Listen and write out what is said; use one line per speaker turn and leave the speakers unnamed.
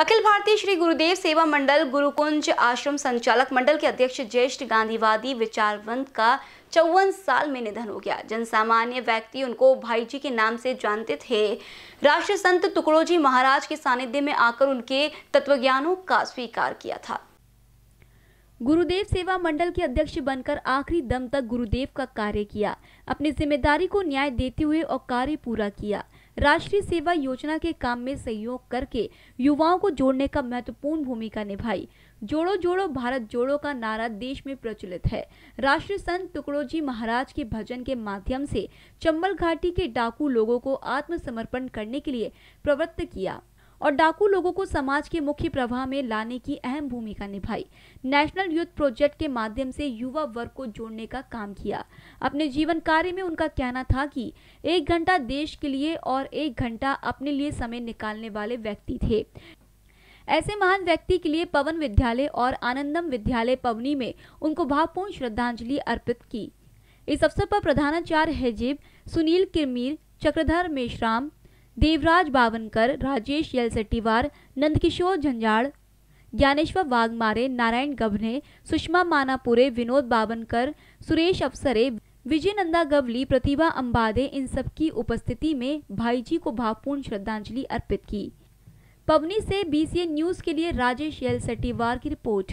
अखिल भारतीय श्री गुरुदेव सेवा मंडल गुरुकुंज आश्रम संचालक मंडल के अध्यक्ष ज्येष्ठ गांधीवादी विचारवंत का चौवन साल में निधन हो गया। जनसामान्य व्यक्ति उनको भाई जी के नाम से जानते थे। राष्ट्र संत टुकड़ोजी महाराज के सानिध्य में आकर उनके तत्वज्ञानों का स्वीकार किया था। गुरुदेव सेवा मंडल के अध्यक्ष बनकर आखिरी दम तक गुरुदेव का कार्य किया। अपनी ज़िम्मेदारी को न्याय देते हुए और कार्य पूरा किया। राष्ट्रीय सेवा योजना के काम में सहयोग करके युवाओं को जोड़ने का महत्वपूर्ण भूमिका निभाई। जोड़ो जोड़ो, भारत जोड़ो का नारा देश में प्रचलित है। राष्ट्रीय संत टुकड़ो जी महाराज के भजन के माध्यम से चंबल घाटी के डाकू लोगों को आत्मसमर्पण करने के लिए प्रवृत्त किया। और डाकू लोगों को समाज के मुख्य प्रवाह में लाने की अहम भूमिका निभाई। नेशनल यूथ प्रोजेक्ट के माध्यम से युवा वर्ग को जोड़ने का काम किया। अपने जीवन कार्य में उनका कहना था कि एक घंटा देश के लिए और एक घंटा अपने लिए समय निकालने वाले व्यक्ति थे। ऐसे महान व्यक्ति के लिए पवन विद्यालय और आनंदम विद्यालय पवनी में उनको भावपूर्ण श्रद्धांजलि अर्पित की। इस अवसर पर प्रधानाचार्य हेजिब सुनील किरमीर, चक्रधर मेश्राम देवराज बावनकर, राजेश यलसेट्टीवार, नंदकिशोर झंझाड़ ज्ञानेश्वर वाघमारे, नारायण गभने, सुषमा मानापुरे, विनोद बावनकर, सुरेश अफसरे विजय नंदा गवली, प्रतिभा अंबादे इन सबकी उपस्थिति में भाई जी को भावपूर्ण श्रद्धांजलि अर्पित की। पवनी से बीसीए न्यूज़ के लिए राजेश यल सेट्टीवार की रिपोर्ट।